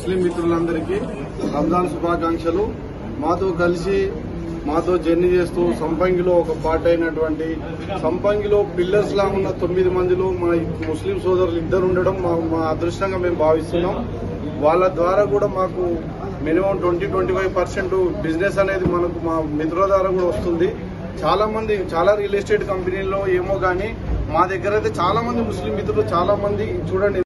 ముస్లిం మిత్రులందరికీ రంజాన్ శుభాకాంక్షలు. మాతో కలిసి మాతో జర్నీ చేస్తూ సంపంగిలో ఒక పార్ట్ అయినటువంటి సంపంగిలో పిల్లర్స్ లా ఉన్న తొమ్మిది మందిలో మా ముస్లిం సోదరులు ఇద్దరు ఉండడం మా మా అదృష్టంగా మేము భావిస్తున్నాం. వాళ్ళ ద్వారా కూడా మాకు minimum twenty twenty five percent business అనేది మనకు మా మిత్రుల ద్వారా కూడా వస్తుంది. చాలా మంది చాలా రియల్ ఎస్టేట్ కంపెనీల్లో ఏమో కానీ మా దగ్గర అయితే చాలా మంది ముస్లిం మిత్రులు చాలా మంది చూడండి